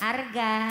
Arga.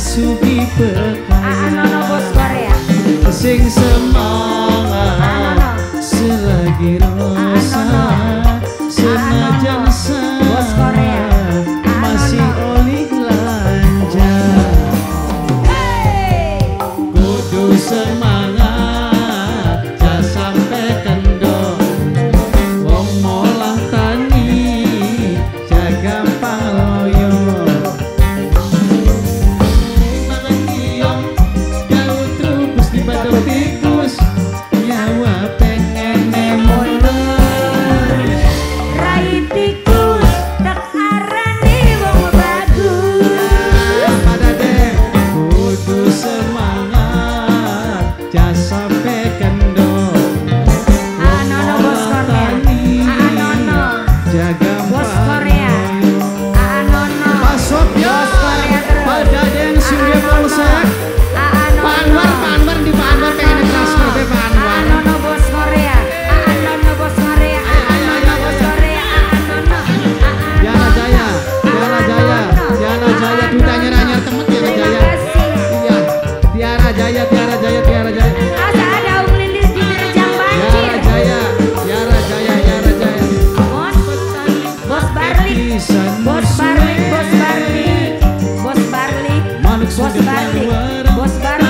to be perfect. Jaya, Tiara Jaya, Tiara Jaya. Ada Om Lilis di terjang banjir. Ya Jaya, ya Jaya, ya Jaya. Bos, bos bos Barli, bos Barli, bos Barli, bos Barli, bos Barli.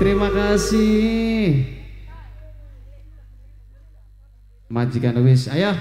Terima kasih. Majikan wis Ayo